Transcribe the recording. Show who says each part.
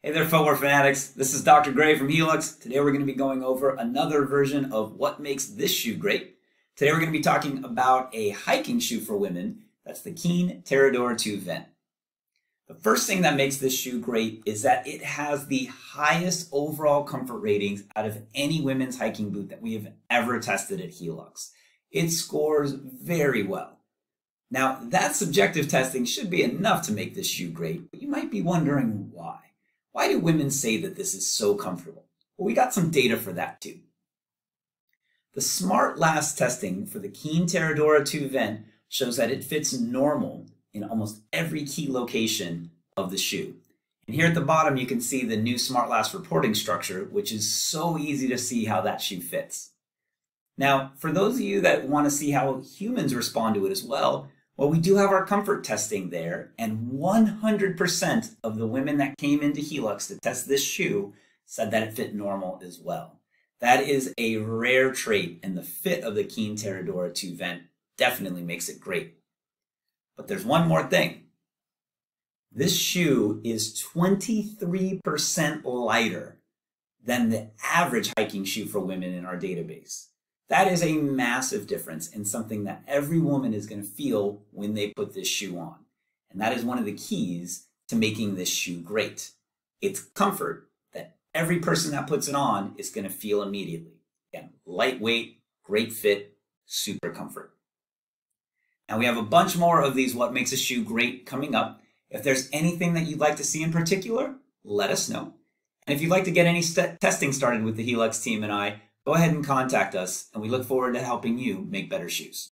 Speaker 1: Hey there, footwear fanatics. This is Dr. Gray from Heeluxe. Today we're going to be going over another version of what makes this shoe great. Today we're going to be talking about a hiking shoe for women. That's the Keen Terradora 2 Vent. The first thing that makes this shoe great is that it has the highest overall comfort ratings out of any women's hiking boot that we have ever tested at Heeluxe. It scores very well. Now, that subjective testing should be enough to make this shoe great, but you might be wondering why. Why do women say that this is so comfortable? Well, we got some data for that too. The Smart Last testing for the Keen Terradora 2 vent shows that it fits normal in almost every key location of the shoe. And here at the bottom, you can see the new Smart Last reporting structure, which is so easy to see how that shoe fits. Now, for those of you that want to see how humans respond to it as well, well, we do have our comfort testing there, and 100% of the women that came into Heeluxe to test this shoe said that it fit normal as well. That is a rare trait, and the fit of the Keen Terradora 2 vent definitely makes it great. But there's one more thing. This shoe is 23% lighter than the average hiking shoe for women in our database. That is a massive difference and something that every woman is going to feel when they put this shoe on. And that is one of the keys to making this shoe great. It's comfort that every person that puts it on is going to feel immediately. Again, lightweight, great fit, super comfort. Now we have a bunch more of these What Makes a Shoe Great coming up. If there's anything that you'd like to see in particular, let us know. And if you'd like to get any testing started with the Heeluxe team and I, go ahead and contact us, and we look forward to helping you make better shoes.